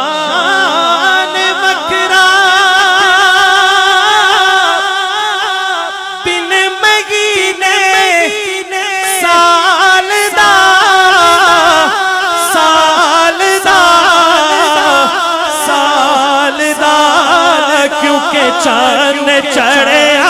शान बकरा बिन मगीने साल दा साल दा साल दा क्योंकि चंद चढ़िया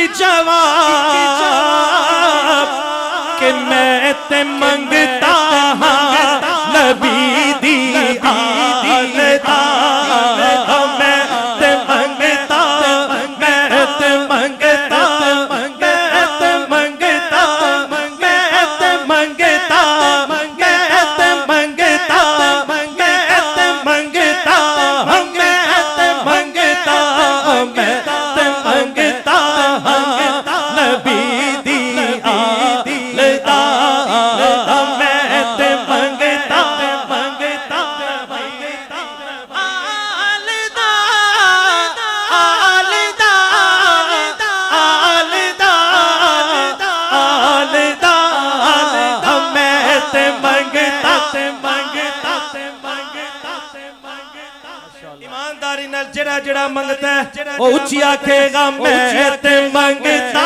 एक जवाब कि मैं ते मंगता हाँ नबी ईमानदारी जेड़ा जेड़ा मंगता है ओ उच्ची आखेगा मैं ते मंगता